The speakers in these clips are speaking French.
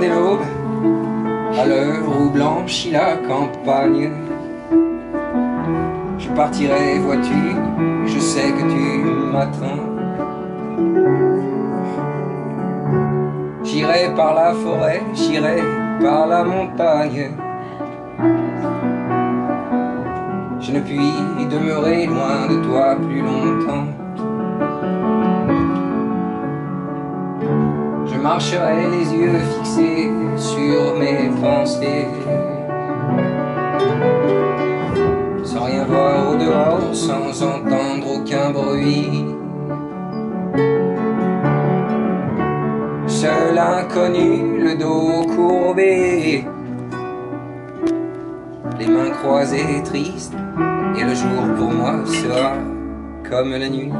dès l'aube, à l'heure où blanchit la campagne. Je partirai, vois-tu, je sais que tu m'atteins. J'irai par la forêt, j'irai par la montagne. Je ne puis demeurer loin de toi plus longtemps. Marcherai les yeux fixés sur mes pensées. Sans rien voir au dehors, sans entendre aucun bruit. Seul inconnu, le dos courbé, les mains croisées tristes, et le jour pour moi sera comme la nuit.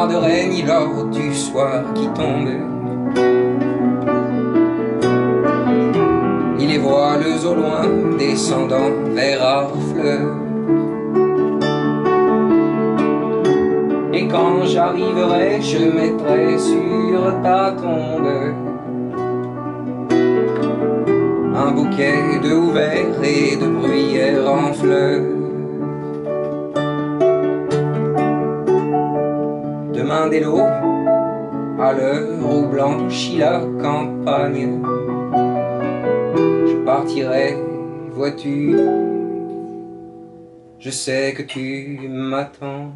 Regarderai ni l'or du soir qui tombe, ni les voiles au loin descendant vers Harfleur. Et quand j'arriverai, je mettrai sur ta tombe un bouquet de houverts et de bruyères en fleurs. à l'heure où blanchit la campagne. Je partirai, vois-tu, je sais que tu m'attends.